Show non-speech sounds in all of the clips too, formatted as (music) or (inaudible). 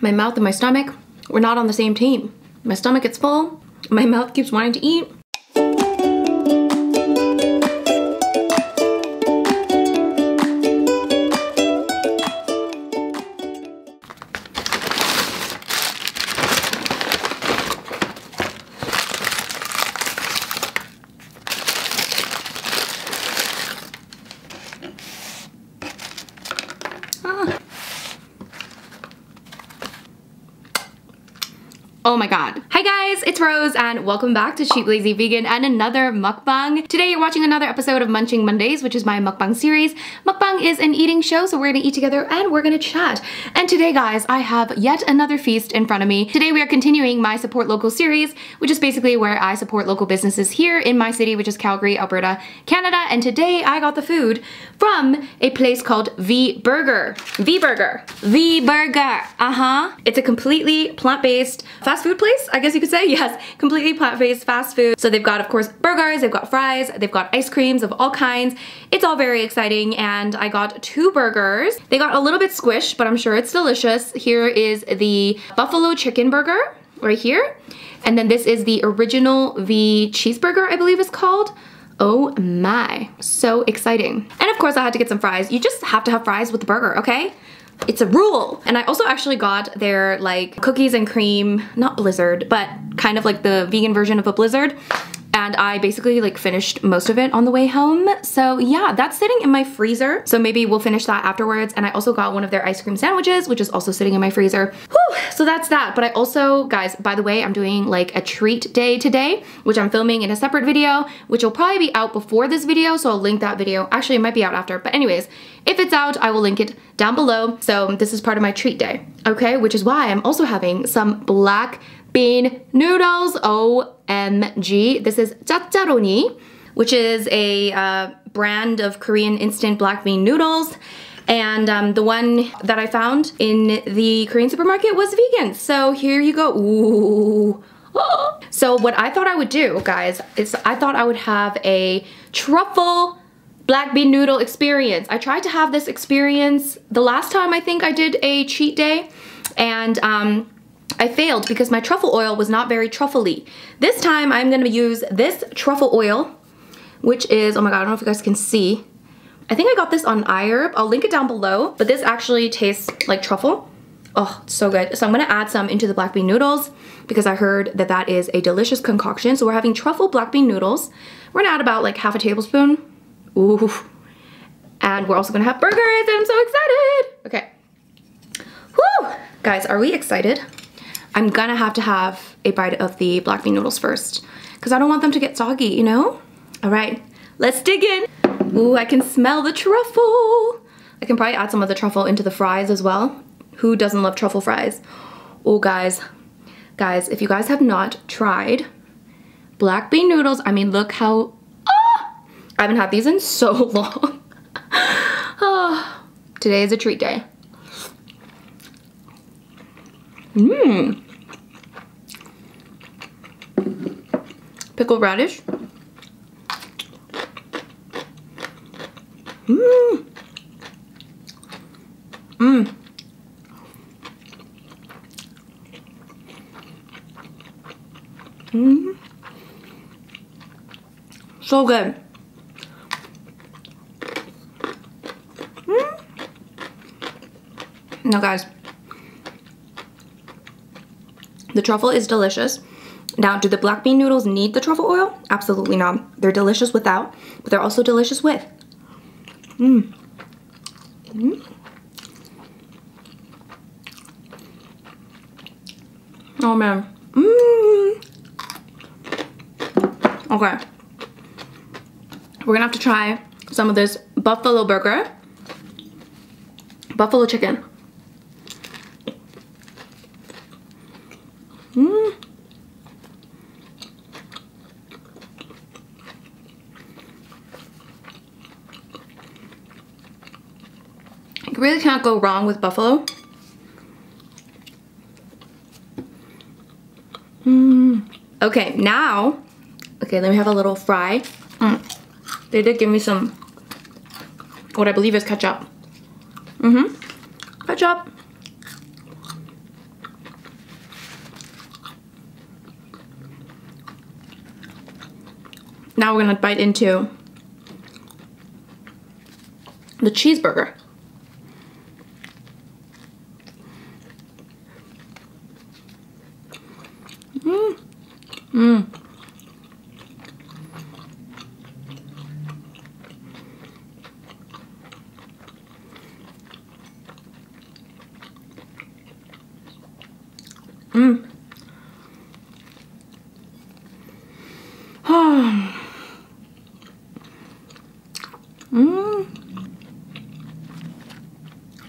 my mouth and my stomach, we're not on the same team. My stomach gets full, my mouth keeps wanting to eat, it's Rose and welcome back to Cheap Lazy Vegan and another mukbang. Today you're watching another episode of Munching Mondays, which is my mukbang series. Is an eating show, so we're gonna eat together and we're gonna chat. And today guys, I have yet another feast in front of me. Today we are continuing my support local series, which is basically where I support local businesses here in my city, which is Calgary, Alberta, Canada. And today I got the food from a place called V Burger. V Burger. V Burger. Uh-huh. It's a completely plant-based fast fast food place, I guess you could say. (laughs) Yes, completely plant-based fast food. So they've got, of course, burgers, they've got fries, they've got ice creams of all kinds. It's all very exciting and I got two burgers. They got a little bit squished, but I'm sure it's delicious. Here is the buffalo chicken burger right here. And then this is the original V cheeseburger, I believe it's called. Oh my, so exciting. And of course I had to get some fries. You just have to have fries with the burger, okay? It's a rule. And I also actually got their like cookies and cream, not blizzard, but kind of like the vegan version of a blizzard and I basically like finished most of it on the way home. So yeah, that's sitting in my freezer. So maybe we'll finish that afterwards. And I also got one of their ice cream sandwiches, which is also sitting in my freezer. Whew, so that's that. But I also, guys, by the way, I'm doing like a treat day today, which I'm filming in a separate video, which will probably be out before this video. So I'll link that video. Actually, it might be out after. But anyways, if it's out, I will link it down below. So this is part of my treat day, okay? Which is why I'm also having some black bean noodles, OMG. This is Jjajaroni, which is a uh, brand of Korean instant black bean noodles. And um, the one that I found in the Korean supermarket was vegan. So here you go. Ooh. (gasps) So what I thought I would do, guys, is I thought I would have a truffle black bean noodle experience. I tried to have this experience the last time I think I did a cheat day. And um, I failed because my truffle oil was not very truffly. This time I'm gonna use this truffle oil, which is, oh my god, I don't know if you guys can see. I think I got this on iHerb. I'll link it down below, but this actually tastes like truffle. Oh, so good. So I'm gonna add some into the black bean noodles because I heard that that is a delicious concoction. So we're having truffle black bean noodles. We're gonna add about like half a tablespoon. Ooh. And we're also gonna have burgers and I'm so excited. Okay. Whew. Guys, are we excited? I'm gonna have to have a bite of the black bean noodles first because I don't want them to get soggy, you know? All right, let's dig in. Ooh, I can smell the truffle. I can probably add some of the truffle into the fries as well. Who doesn't love truffle fries? Oh, guys, guys, if you guys have not tried black bean noodles, I mean, look how, ah, I haven't had these in so (laughs) long. oh, today is a treat day. Mmm. Pickled radish. Mmm. Mmm. Mmm. So good. Mm. No, guys. The truffle is delicious. Now, do the black bean noodles need the truffle oil? Absolutely not. They're delicious without, but they're also delicious with. Mmm. Mmm. Oh man. Mmm. Okay. We're gonna have to try some of this buffalo burger. Buffalo chicken. Mmm. You really cannot go wrong with buffalo. Mm. Okay, now, okay, let me have a little fry. Mm. They did give me some, what I believe is ketchup. Mm-hmm, ketchup. Now we're gonna bite into the cheeseburger.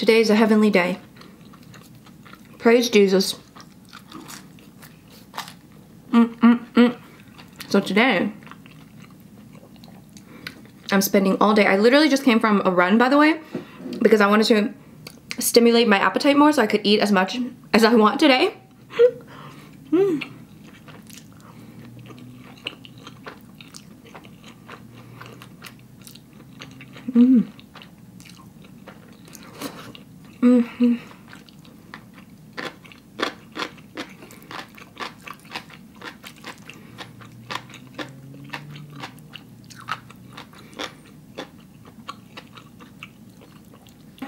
Today is a heavenly day. Praise Jesus. Mm, mm, mm. So today, I'm spending all day. I literally just came from a run, by the way, because I wanted to stimulate my appetite more so I could eat as much as I want today. mm. Mm hmm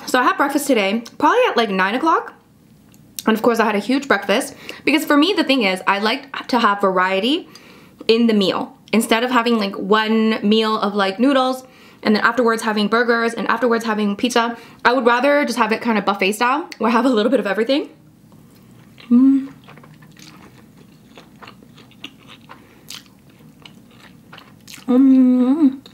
So I had breakfast today, probably at like 9 o'clock. And of course I had a huge breakfast because for me the thing is I like to have variety in the meal. Instead of having like one meal of like noodles and then afterwards having burgers and afterwards having pizza, I would rather just have it kind of buffet style where I have a little bit of everything. Mm. Mm.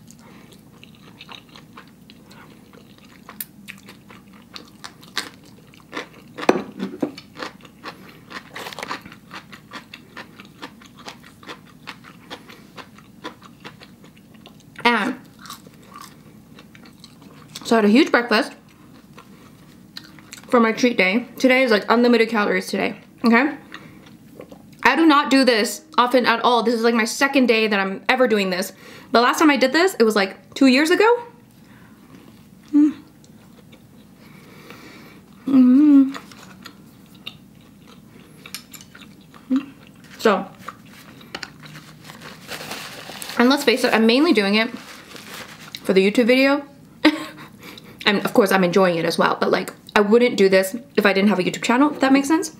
Had a huge breakfast for my treat day. Today is like unlimited calories today, okay? I do not do this often at all. This is like my second day that I'm ever doing this. The last time I did this, it was like two years ago. Mm. Mm -hmm. So, and let's face it, I'm mainly doing it for the YouTube video. And of course I'm enjoying it as well, but like I wouldn't do this if I didn't have a YouTube channel, if that makes sense.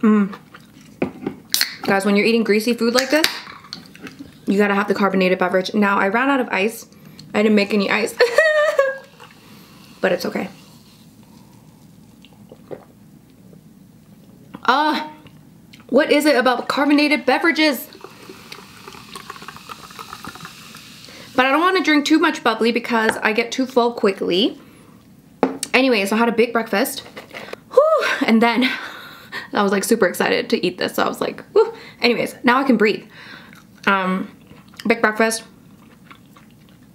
Mm. Guys, when you're eating greasy food like this, you gotta have the carbonated beverage. Now, I ran out of ice. I didn't make any ice. (laughs) but it's okay. Ah, uh, what is it about carbonated beverages? But I don't want to drink too much bubbly because I get too full quickly. Anyways, I had a big breakfast. Whew, and then (laughs) I was like super excited to eat this. So I was like, whew. Anyways, now I can breathe. Um, big breakfast.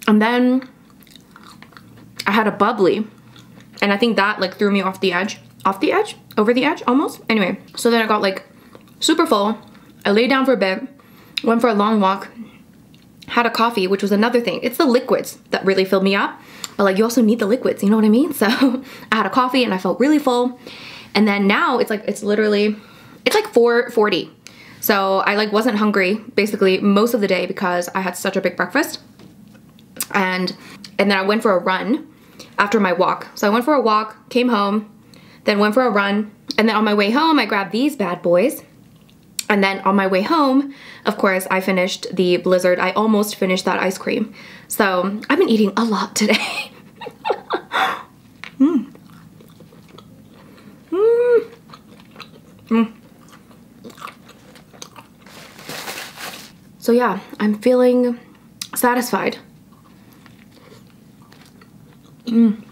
And then I had a bubbly. And I think that like threw me off the edge. Off the edge? Over the edge almost? Anyway, so then I got like super full. I laid down for a bit, went for a long walk, had a coffee, which was another thing. It's the liquids that really filled me up. But like you also need the liquids, you know what I mean? (laughs) So I had a coffee and I felt really full. And then now it's like, it's literally, it's like 4.40 so I like wasn't hungry basically most of the day because I had such a big breakfast. And and then I went for a run after my walk. So I went for a walk, came home, then went for a run, and then on my way home I grabbed these bad boys. And then on my way home, of course, I finished the Blizzard. I almost finished that ice cream. So I've been eating a lot today. (laughs) mm. Mm. Mm. So yeah, I'm feeling satisfied. Mm.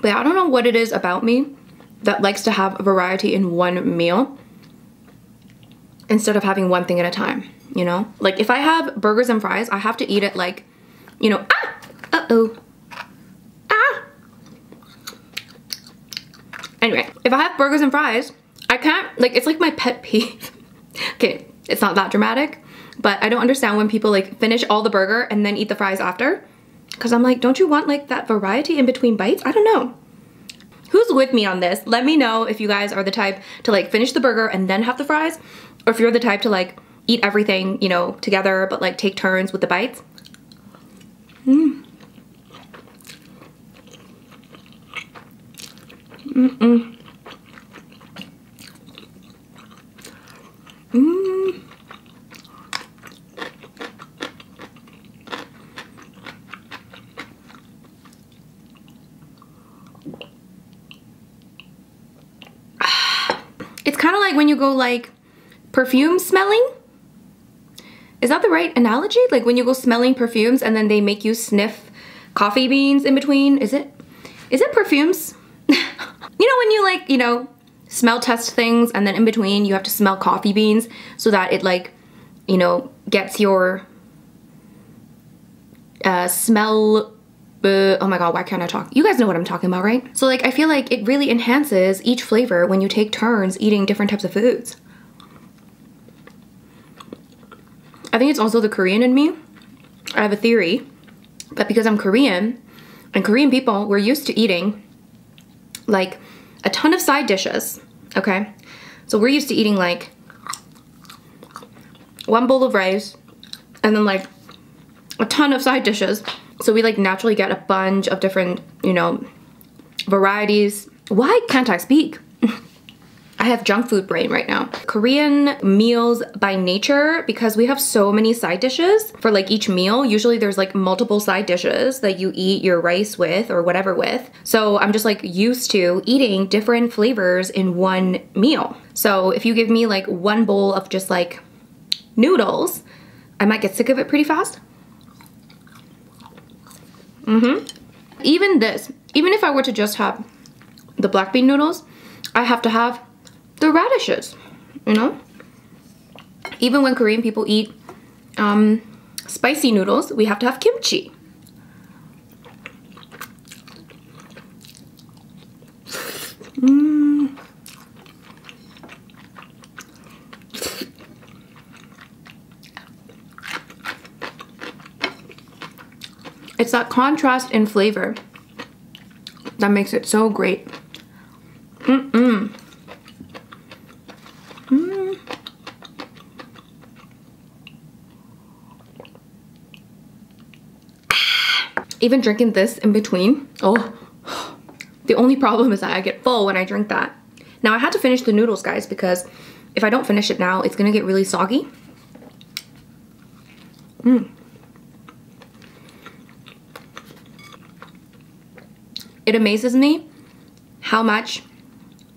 But I don't know what it is about me that likes to have variety in one meal instead of having one thing at a time, you know? Like if I have burgers and fries, I have to eat it like, you know, ah, uh-oh, ah. Anyway, if I have burgers and fries, I can't, like, it's like my pet peeve (laughs) okay, it's not that dramatic, But I don't understand when people like finish all the burger and then eat the fries after. Cause I'm like, don't you want like that variety in between bites? I don't know. Who's with me on this? Let me know if you guys are the type to like finish the burger and then have the fries, or if you're the type to like eat everything, you know, together, but like take turns with the bites. Mmm. Mm-mm. Mmm. It's kind of like when you go like perfume smelling. Is that the right analogy? Like when you go smelling perfumes and then they make you sniff coffee beans in between? Is it, is it perfumes? (laughs) you know when you like, you know, smell test things and then in between you have to smell coffee beans so that it like, you know, gets your uh, smell oh my god, why can't I talk? You guys know what I'm talking about, right? So like, I feel like it really enhances each flavor when you take turns eating different types of foods. I think it's also the Korean in me. I have a theory that because I'm Korean, and Korean people, we're used to eating like a ton of side dishes, okay? So we're used to eating like one bowl of rice and then like a ton of side dishes so we like naturally get a bunch of different, you know, varieties. Why can't I speak? (laughs) I have junk food brain right now. Korean meals by nature, because we have so many side dishes for like each meal, usually there's like multiple side dishes that you eat your rice with or whatever with. So I'm just like used to eating different flavors in one meal. So if you give me like one bowl of just like noodles, I might get sick of it pretty fast. Mm-hmm. Even this, even if I were to just have the black bean noodles, I have to have the radishes, you know? Even when Korean people eat um, spicy noodles, we have to have kimchi. That contrast in flavor that makes it so great. Mm-mm. Mm. Even drinking this in between, oh, the only problem is that I get full when I drink that. Now I had to finish the noodles, guys, because if I don't finish it now, it's gonna get really soggy. Mmm. It amazes me how much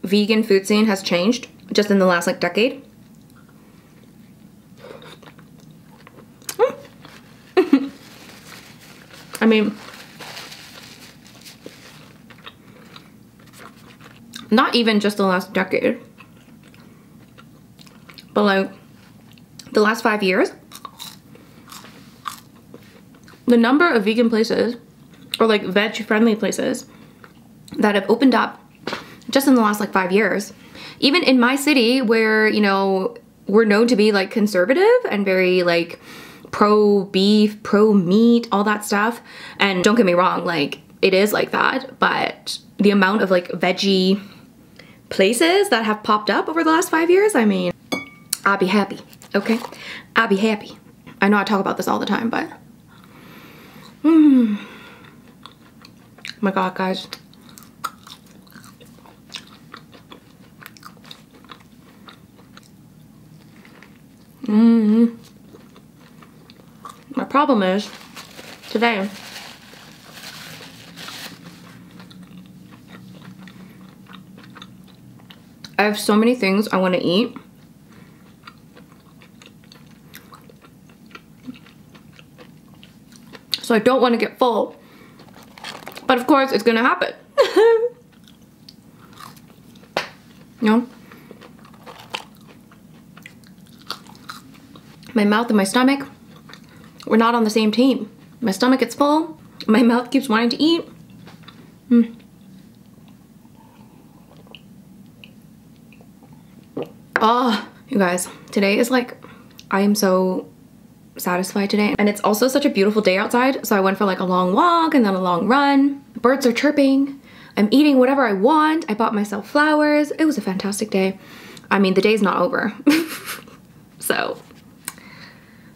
vegan food scene has changed just in the last like decade. (laughs) I mean, not even just the last decade, but like the last five years, the number of vegan places or like veg friendly places that have opened up just in the last like five years. Even in my city where, you know, we're known to be like conservative and very like pro beef, pro meat, all that stuff. And don't get me wrong, like it is like that, but the amount of like veggie places that have popped up over the last five years, I mean, I'll be happy, okay? I'll be happy. I know I talk about this all the time, but, hmm. Oh my God, guys. Mm hmm My problem is, today, I have so many things I want to eat. So I don't want to get full. But of course, it's gonna happen. (laughs) you know? My mouth and my stomach, we're not on the same team. My stomach gets full, my mouth keeps wanting to eat. Mm. Oh, you guys, today is like, I am so satisfied today. And it's also such a beautiful day outside. So I went for like a long walk and then a long run. Birds are chirping. I'm eating whatever I want. I bought myself flowers. It was a fantastic day. I mean, the day's not over. (laughs) so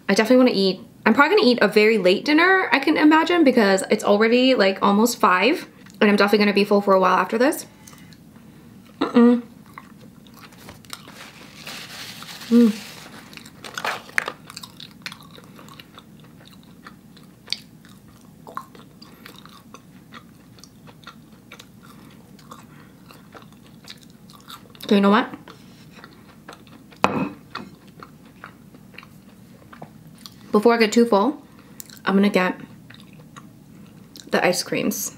I definitely want to eat. I'm probably gonna eat a very late dinner, I can imagine, because it's already like almost five. And I'm definitely gonna be full for a while after this. Mm-mm. Mm. You know what? Before I get too full, I'm gonna get the ice creams.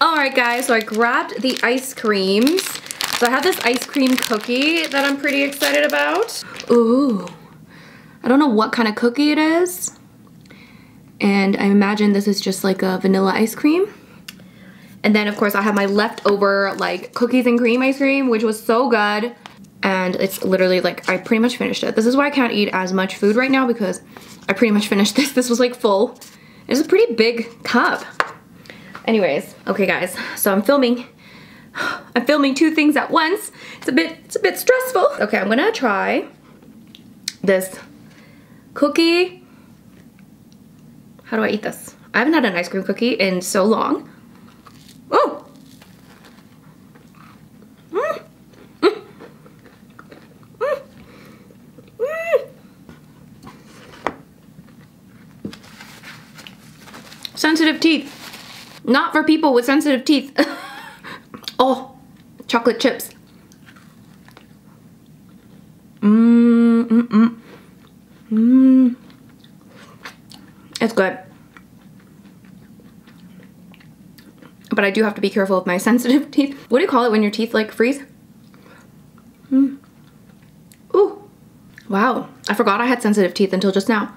Alright guys, so I grabbed the ice creams. So I have this ice cream cookie that I'm pretty excited about. Ooh. I don't know what kind of cookie it is. And I imagine this is just like a vanilla ice cream. And then of course I have my leftover like cookies and cream ice cream, which was so good. And it's literally like, I pretty much finished it. This is why I can't eat as much food right now because I pretty much finished this. (laughs) This was like full. It's a pretty big cup. Anyways, okay guys, so I'm filming. (sighs) I'm filming two things at once. It's a bit, it's a bit stressful. Okay, I'm gonna try this cookie. How do I eat this? I haven't had an ice cream cookie in so long. Oh! Sensitive teeth. Not for people with sensitive teeth. (laughs) oh, chocolate chips. Mmm, mmm, mmm. Mmm. It's good. but I do have to be careful with my (laughs) sensitive teeth. What do you call it when your teeth like freeze? Hmm. Ooh. Wow. I forgot I had sensitive teeth until just now.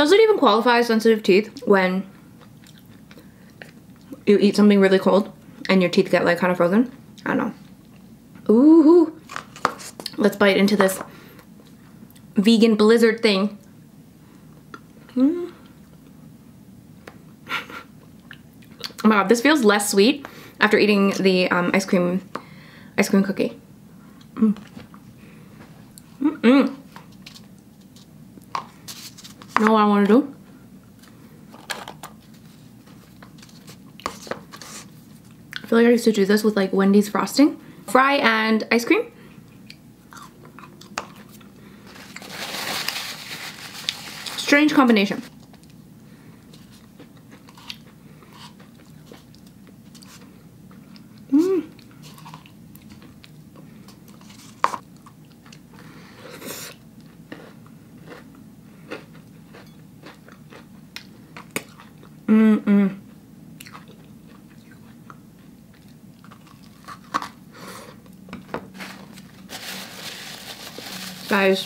Does it even qualify as sensitive teeth when you eat something really cold and your teeth get like kind of frozen? I don't know. Ooh. Let's bite into this vegan blizzard thing. Hmm. (laughs) Oh my god, this feels less sweet after eating the um, ice cream ice cream cookie. Mm. Mm -mm. Know what I want to do? I feel like I used to do this with like Wendy's Frosty. Fry and ice cream. Strange combination. Mm-mm. Guys.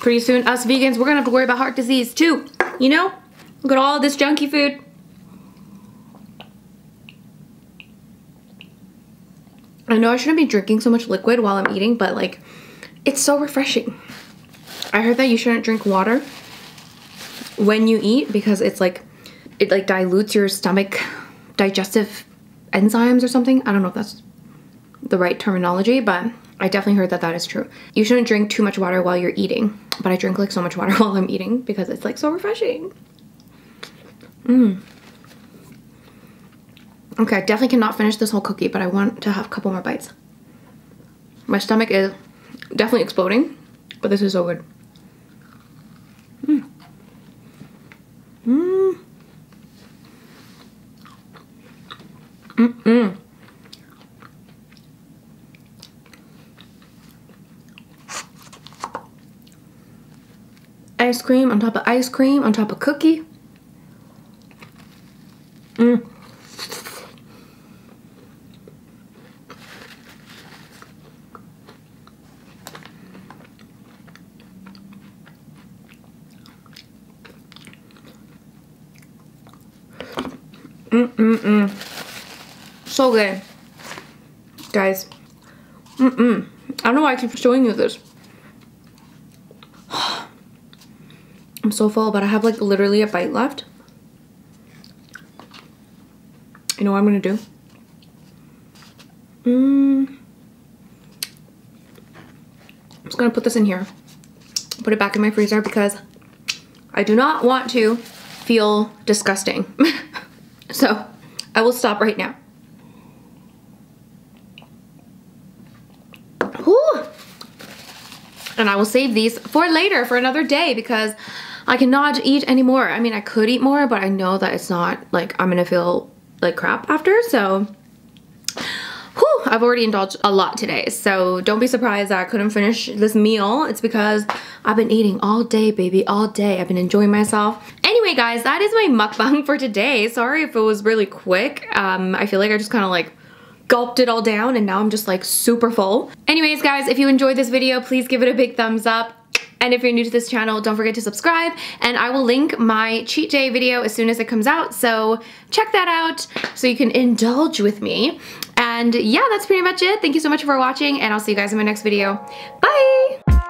Pretty soon, us vegans, we're gonna have to worry about heart disease too. You know? Look at all this junky food. I know I shouldn't be drinking so much liquid while I'm eating, but like, it's so refreshing. I heard that you shouldn't drink water when you eat because it's like, it like dilutes your stomach digestive enzymes or something. I don't know if that's the right terminology, but I definitely heard that that is true. You shouldn't drink too much water while you're eating, but I drink like so much water (laughs) while I'm eating because it's like so refreshing. Mmm. Okay, I definitely cannot finish this whole cookie, but I want to have a couple more bites. My stomach is definitely exploding, but this is so good. Mmm. Mm-mm. Ice cream on top of ice cream on top of cookie. Mmm. Mm-mm-mm. So good. Guys, mm-mm. I don't know why I keep showing you this. (sighs) I'm so full, but I have like literally a bite left. You know what I'm gonna do? Mmm. I'm just gonna put this in here. Put it back in my freezer because I do not want to feel disgusting. (laughs) so I will stop right now. Whew. And I will save these for later, for another day, because I cannot eat anymore. I mean, I could eat more, but I know that it's not, like, I'm gonna feel like crap after, so whew, I've already indulged a lot today. So don't be surprised that I couldn't finish this meal. It's because I've been eating all day, baby, all day. I've been enjoying myself. Anyway, guys, that is my mukbang (laughs) for today. Sorry if it was really quick. Um, I feel like I just kind of like gulped it all down and now I'm just like super full. Anyways, guys, if you enjoyed this video, please give it a big thumbs up. And if you're new to this channel, don't forget to subscribe and I will link my cheat day video as soon as it comes out. So check that out so you can indulge with me. And yeah, that's pretty much it. Thank you so much for watching and I'll see you guys in my next video. Bye!